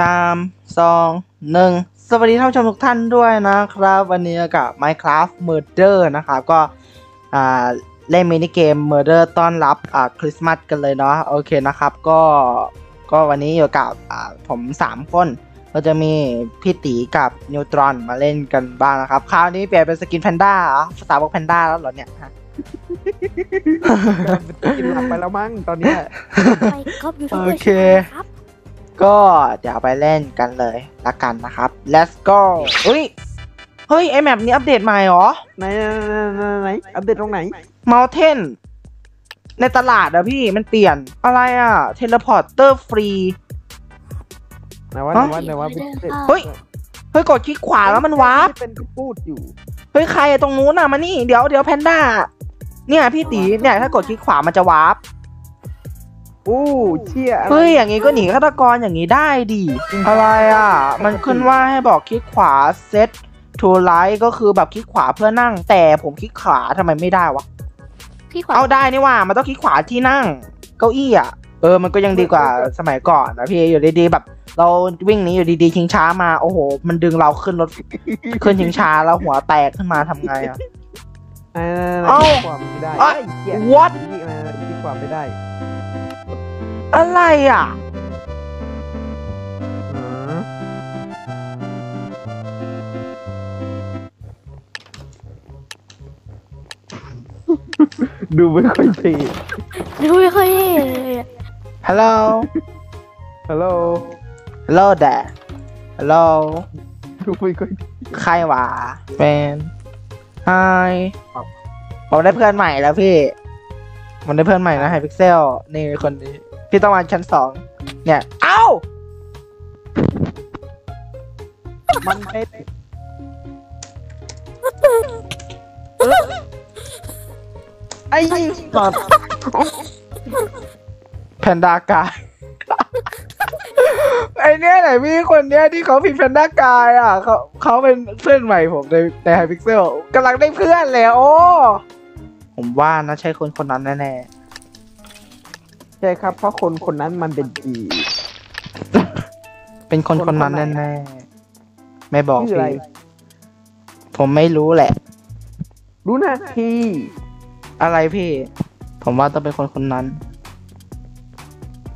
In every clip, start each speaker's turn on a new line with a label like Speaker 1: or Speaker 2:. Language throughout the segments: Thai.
Speaker 1: สามสองหนึ่งสวัสดีท่านผู้ชมทุกท่านด้วยนะครับ วันนี้กับ Minecraft Murder นะครับก็อ่าเล่นมินิเกม Murder ต้อนรับอ่าคริสต์มาสกันเลยเนาะโอเคนะครับก็ก็วันนี้อยู่กับอ่าผมสามคนก็จะมีพี่ตีกับนิวตรอนมาเล่นกันบ้างนะครับ คราวนี้เปลี่ยนเป็น skin แพนด้าเหรอสตาร์บ็อกแพนด้าแล้วเหรอเนี่ยฮะ
Speaker 2: กินหลับไปแล้วมั้งตอนเนี้ย
Speaker 3: ไปก๊อปยูทูบ
Speaker 1: โอเค
Speaker 3: ครับ
Speaker 1: ก็เดี๋ยวไปเล่นกันเลยละกันนะครับ let's go เฮ้ย เฮ้ยไอ map นี้อัปเดตใหม่เหรอ
Speaker 2: ไหนไหนไหนอัปเดตตรงไหน
Speaker 1: Mountain ในตลาดอะพี่มันเปลี่ยนอะไรอะ teleporter ฟรี
Speaker 2: ไหนวะไหนว่าไหนว่าเป็น
Speaker 1: เฮ้ยเฮ้ยกดคลิกขวาแล้วมัน warp
Speaker 2: เป็นที่พูดอยู่
Speaker 1: เฮ้ยใครตรงนู้นอะมานี่เดี๋ยวเดี๋ยวแพนด้าเนี่ยพี่ตีเนี่ยถ้ากดคลิกขวามันจะวาร์ป
Speaker 2: อู้เชี่ยอะไร
Speaker 1: เฮ้ยอย่างงี้ก็หนีฆาตกรอย่างงี้ได้ดิอะไรอะ มันขึ้นว่าให้บอกคลิกขวา set to right ก็คือแบบคลิกขวาเพื่อนั่ง แต่ผมคลิกขวาทำไมไม่ได้วะ
Speaker 3: ที่ขวา
Speaker 1: เอาได้นี่ว่ามันต้องคลิกขวาที่นั่ง เก้าอี้อะเออมันก็ยังดีกว่าสมัยก่อนนะพี่อยู่ดีๆแบบ เราวิ่งหนีอยู่ดีๆชิงช้ามาโอ้โห มันดึงเราขึ้นรถขึ้นชิงช้าแล้วหัวแตกขึ้นมาทำไงอะ
Speaker 2: ไหนไหนไหน
Speaker 1: เอ้า
Speaker 2: คิดความไม่ได้
Speaker 1: เอ้ย
Speaker 2: ไอ้เหี้ย
Speaker 1: what
Speaker 2: นี่ไหนไหนคิดความไม่ได้
Speaker 1: อะไรอะ
Speaker 2: อ๋อดูไม่ค่อยดี
Speaker 3: ดูไม่ค่อยเท่เลยอะ
Speaker 1: hello
Speaker 2: ฮัลโหล
Speaker 1: hello there hello
Speaker 2: ดูไม่ค่อยดี
Speaker 1: ใครวะเป็น ไฮ
Speaker 2: ครับ
Speaker 1: ผมได้เพื่อนใหม่แล้วพี่ ผมได้เพื่อนใหม่นะไฮพิกเซลนี่คนนี้พี่ต้องมาชั้นสองเนี่ย เอ้า
Speaker 2: มันเป็น
Speaker 1: ไอ้สัตว์Panda Guy ไอเนี้ยไหนพี่คนเนี้ยที่เขาพิมพ์ Panda Guy อะเขาเขาเป็นเพื่อนใหม่ผมในใน Hypixel กำลังได้เพื่อนเลยโอ้ผมว่านะใช่คนคนนั้นแน่
Speaker 2: ใช่ครับ เพราะคนคนนั้นมันเป็นจี
Speaker 1: ๆเป็นคนคนนั้นแน่ๆไม่บอก
Speaker 2: ชื่ออะไร
Speaker 1: พี่ผมไม่รู้แหละ
Speaker 2: รู้นะที
Speaker 1: อะไรพี่ ผมว่าต้องเป็นคนคนนั้น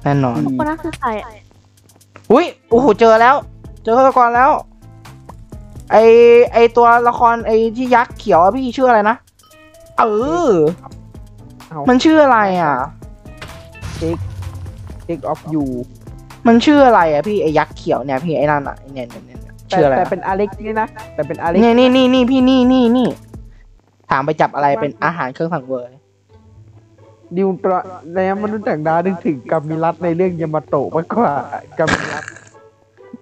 Speaker 1: แน่นอน
Speaker 3: คนนั้นคือใคร อะ
Speaker 1: อุ้ยโอ้โหเจอแล้ว เจอฆาตกรแล้ว ไอไอตัวละครไอที่ยักษ์เขียวอะพี่ชื่ออะไรนะเออ
Speaker 2: เอา
Speaker 1: มันชื่ออะไรอะ
Speaker 2: เทคเทคออฟยู
Speaker 1: มันชื่ออะไรอะพี่ไอยักษ์เขียวเนี่ยพี่ไอ้นั่นอะไอ้เนี่ยเนี่ยเนี่ยเนี่ย
Speaker 2: แต่
Speaker 1: ชื่ออะไร
Speaker 2: แต่
Speaker 1: อะ
Speaker 2: เป็นอเล็กนี่นะแต่เป็นอเล็ก
Speaker 1: เนี่ยนี่นี่นี่พี่นี่นี่นี่ถามไปจับอะไรเป็นอาหารเครื่องสังเวย
Speaker 2: ดิวตระในมนุษย์ต่างดาวนึกถึงกามิรัตในเรื่องยามาโตะมากกว่ากามิรัต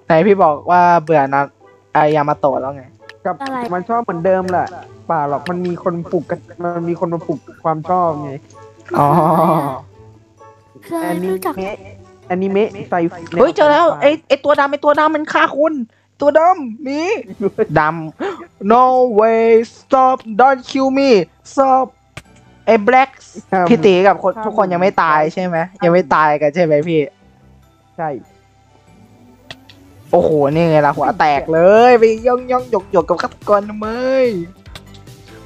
Speaker 1: ไหนพี่บอกว่าเบื่อนะไอยามาโตะแล้วไง
Speaker 2: กับมันชอบเหมือนเดิมแหละป่าหรอกมันมีคนปลุกกันมันมีคนมาปลุกความชอบไง
Speaker 1: อ๋อ
Speaker 3: คืออะไร
Speaker 2: แอ
Speaker 3: ไม่
Speaker 2: นิ
Speaker 3: รู้จัก
Speaker 2: เมะแอนิเมะไซ
Speaker 1: เฮ้ยเจอแล้วไอไอตัวดำไอตัวดำมันฆ่าคุณตัวดำนี่ดำ no way stop don't kill me stop ไอ้ black พี่ตีกับคนทุกคนยังไม่ตายใช่ไหมยังไม่ตายกันใช่ไหมพี่
Speaker 2: ใช่
Speaker 1: โอ้โหนี่ไงล่ะหัวแตกเลยไปย่องย่องหยกหยกกับฆาตกรทำไม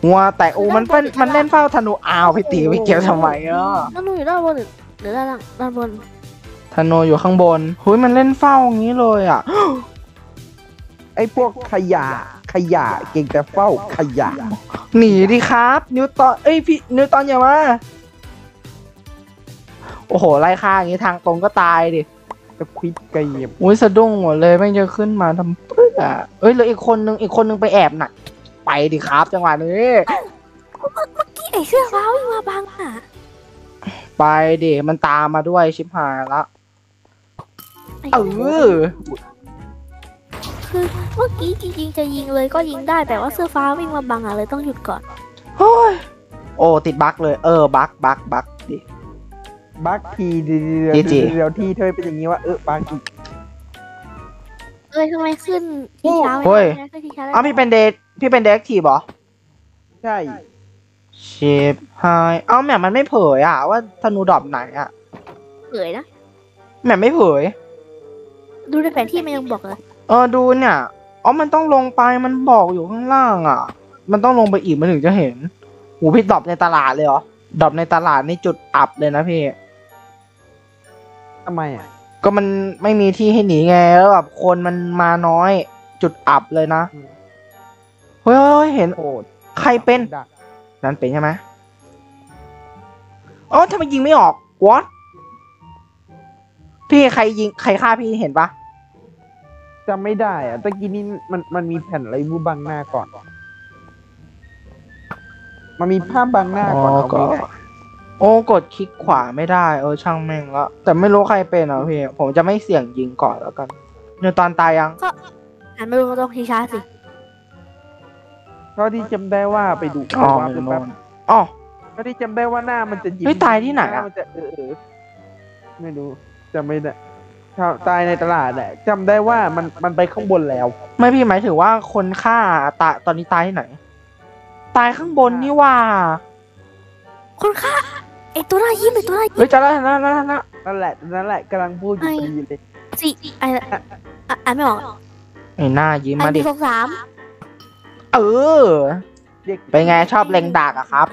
Speaker 1: หัวแตกโอ้มันเป็นมันเล่นเฝ้าธนูอ้าวพี่ตีไปเกี่ยวทำไมอะ
Speaker 3: นั่นหนูอยู่ด้านบนหรือหรือด้านล่างด้านบน
Speaker 1: ธนูอยู่ข้างบนหุยมันเล่นเฝ้าอย่างนี้เลยอะ
Speaker 2: ไอ้พวกขยะขยะเก่งแต่เฝ้าขยะ
Speaker 1: หนีดิครับ นิวตอนเอ้ยพี่นิวตอนอย่ามาโอ้โหไล่ฆ่าอย่างนี้ทางตรงก็ตายดิ
Speaker 2: จะควิดเกม
Speaker 1: อุ้ยสะดุ้งหมดเลยไม่งจะขึ้นมาทำเพื่อเอ้ยเหลืออีกคนนึงอีกคนนึงไปแอบน่ะไปดิครับ จังหวะนี้
Speaker 3: ที่ไอเสื้อฟ้าวิ่งมาบังอะ
Speaker 1: ไปดิมันตามมาด้วยชิบหายละ
Speaker 3: ไอ้
Speaker 1: เออ
Speaker 3: คือ เมื่อกี้จริงๆจะยิงเลยก็ยิงได้แต่ว่าเสื้อฟ้าวิ่งมาบังอะเลยต้องหยุดก่อน
Speaker 1: โอ้ยโอ้ติดบั๊กเลย เออบั๊กบั๊กบั๊กดิ
Speaker 2: บักทีเดียว
Speaker 1: จีจี
Speaker 2: เดียวที่เธอเป็นอย่างนี้ว่าเออบักอีก
Speaker 3: เอ้ยทำไมขึ้นที่เช้าไม่
Speaker 1: เฮ้ย
Speaker 3: ได้ขึ้นที่เช้าได้
Speaker 1: อ้าวพี่เป็นเดทพี่เป็น detective เหรอ
Speaker 2: ใช่
Speaker 1: ชิบหายเอ้าแหม่มันไม่เผยอะว่าธนู drop ไหนอะ
Speaker 3: เผยนะ
Speaker 1: แหม่ไม่เผย
Speaker 3: ดูในแผนที่มันยังบอกเลย
Speaker 1: เออดูเนี่ย อ๋อ มันต้องลงไป มันบอกอยู่ข้างล่างอะ มันต้องลงไปอีกมันถึงจะเห็นหูพี่ drop ในตลาดเลยเหรอ drop ในตลาดนี่จุดอับเลยนะพี่
Speaker 2: ทำไมอะ
Speaker 1: ก็มันไม่มีที่ให้หนีไง แล้วแบบคนมันมาน้อย จุดอับเลยนะ
Speaker 2: อืม
Speaker 1: เฮ้ยเฮ้ยเห็น
Speaker 2: โอ้
Speaker 1: ใครเป็น
Speaker 2: ดัก
Speaker 1: นั่นเป็นใช่ไหมอ๋อทำไมยิงไม่ออก what พี่ใครยิง ใครฆ่าพี่เห็นปะ
Speaker 2: จำไม่ได้อะตะกี้นี้มันมันมีแผ่นอะไรบูบังหน้าก่อน มันมีภาพบังหน้าก่อนเอา
Speaker 1: ก็
Speaker 2: ง่าย
Speaker 1: โอ้กดคลิกขวาไม่ได้เออช่างแม่งละแต่ไม่รู้ใครเป็นอะพี่ผมจะไม่เสี่ยงยิงก่อนแล้วกันเนวตอนตายยัง
Speaker 3: หันมาดูตรงทีช้าสิ
Speaker 2: ๆเท่าที่จำได้ว่าไปดู
Speaker 1: อ๋อ
Speaker 2: ว่า
Speaker 1: ไม่
Speaker 2: เป็น
Speaker 1: รู้
Speaker 2: แบบ
Speaker 1: อ๋อ
Speaker 2: เท่าที่จำได้ว่าหน้ามันจะยิ้ม
Speaker 1: เฮ้ยตายที่ไหนอะา
Speaker 2: มัจะเออเออไม่รู้จำไม่ได้ ถ้าตายในตลาดแหละจำได้ว่ามันมันไปข้างบนแล้ว
Speaker 1: ไม่พี่หมายถึงว่าคนฆ่าตายตอนนี้ตายที่ไหน ตายข้างบนนี่ว่า
Speaker 3: คนฆ่าไอตัวหน้ายิ้มไอตัวหน้ายิ้ม
Speaker 1: เฮ้ยจะแล้วนะนะนะนะ
Speaker 2: นั่นแหละนั่นแหละกำลังพูดอยู่
Speaker 3: ไอ้
Speaker 2: พอดีเลย
Speaker 3: สิไออะอ่านไม่ออก
Speaker 1: ไอ้หน้ายิ้ม
Speaker 3: ไอ
Speaker 1: มา
Speaker 3: ห
Speaker 1: ดิ
Speaker 3: นึ่งสองสาม
Speaker 1: เออ
Speaker 2: เด็ก
Speaker 1: เป็นไงชอบเล็งดากอะครับ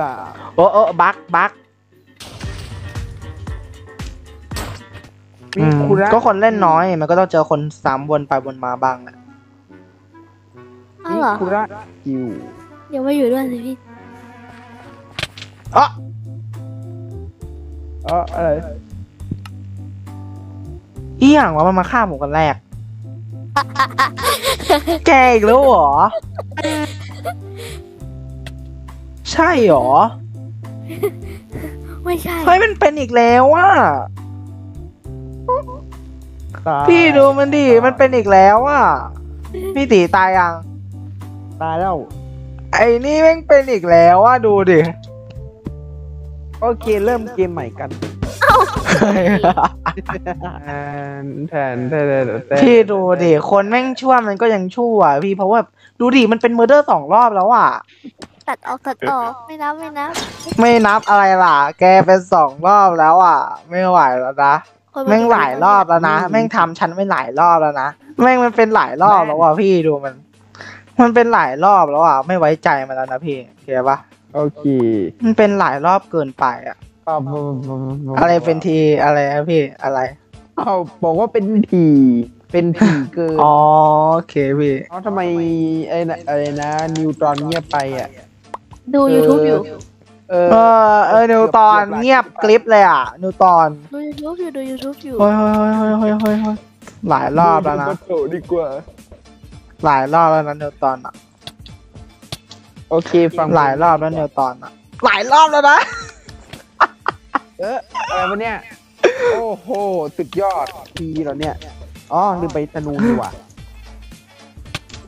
Speaker 2: บ้า
Speaker 1: โอ้โอ้บักบัก
Speaker 2: มีคุระ
Speaker 1: ก็คนเล่นน้อยมันก็ต้องเจอคนซ้ำวนไปวนมาบ้างแหละ
Speaker 3: อ้าวเหรอ
Speaker 2: คุระคิว
Speaker 3: เดี๋ยวมาอยู่ด้วยสิพี่
Speaker 1: อ๋อ
Speaker 2: เอออะไร
Speaker 1: อีหยังวะมันมาฆ่าผมกันแรก แกอีกแล้วเหรอ ใช่เหรอ
Speaker 3: ไม่ใช่
Speaker 1: เฮ้ยมันเป็นอีกแล้วอะ
Speaker 2: ตาย
Speaker 1: พี่ดูมันดิมันเป็นอีกแล้วอะ พี่ตีตายยัง
Speaker 2: ตายแล้ว
Speaker 1: ไอ้นี่แม่งเป็นอีกแล้วอะดูดิ
Speaker 2: โอเคเริ่มเกมใหม่กัน แทนแทนแทนแทน
Speaker 1: พี่ดูดิคนแม่งชั่วมันก็ยังชั่วพี่เพราะว่าดูดิมันเป็นเมอร์เดอร์สองรอบแล้วอะ
Speaker 3: ตัดออกตัดออกไม่นับไม่นับ
Speaker 1: ไม่นับอะไรล่ะ แกเป็นสองรอบแล้วอะ ไม่ไหวแล้วนะ
Speaker 3: คนน
Speaker 1: แม่งหลายรอบแล้วนะแม่งทำฉันไม่หลายรอบแล้วนะแม่งมันเป็นหลายรอบแล้วอะพี่ดูมัน มันเป็นหลายรอบแล้วอะไม่ไว้ใจมันแล้วนะพี่เข้าปะ
Speaker 2: โอเค
Speaker 1: มันเป็นหลายรอบเกินไปอะ
Speaker 2: เอา
Speaker 1: อะไรเป็นทีอะไรนะพี่อะไร
Speaker 2: เอาบอกว่าเป็นผีเป็นผีเกิน
Speaker 1: อ๋อโอเคพี่
Speaker 2: เอาทำไมไอ้นะอะไรนะนิวตรอนเงียบไปอะ
Speaker 3: ดู YouTube อยู่
Speaker 2: เออ
Speaker 1: เออเออนิวตอนเงียบกริปเลยอะ นิวตอน
Speaker 3: ดู YouTube อยู่ดู YouTube อยู่
Speaker 1: เฮ้ยเฮ้ยเฮ้ยเฮ้ยเฮ้ยเฮ้ยหลายรอบแล้วนะ
Speaker 2: ดูโถดีกว่า
Speaker 1: หลายรอบแล้วนะนิวตอนอะ
Speaker 2: โอเค ฟัง
Speaker 1: หลายรอบแล้วนิวตอนอะ หลายรอบแล้วนะ
Speaker 2: เอออะไรวะเนี่ย โอ้โห สุดยอดทีเหรอเนี่ย อ๋อลืมไปธนูดีกว่า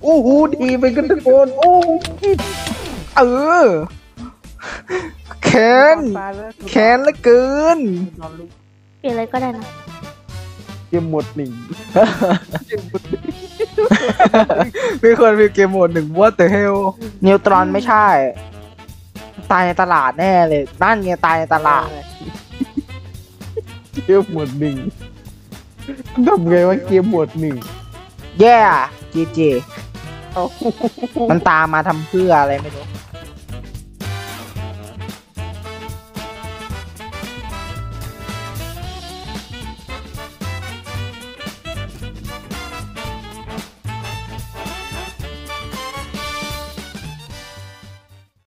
Speaker 2: โอ้โหทีไปกันตะโกนโอ้โห
Speaker 1: เออ แค้นแค้นเหลือเกิน
Speaker 3: เปลี่ยนอะไรก็ได้นะ
Speaker 2: เกมหมดหนึ่งเกมหมดหนึ่ง
Speaker 1: มีคนมีเกมโหมดหนึ่งว่าแต่เฮลนิวตรอนไม่ใช่ ตายในตลาดแน่เลยนั่นไงตายในตลาด
Speaker 2: เกมหมดหนึ่งทำไงว่าเกมหมดหนึ่ง
Speaker 1: แย่จีจี
Speaker 2: เอา
Speaker 1: มันตามมาทำเพื่ออะไรไม่รู้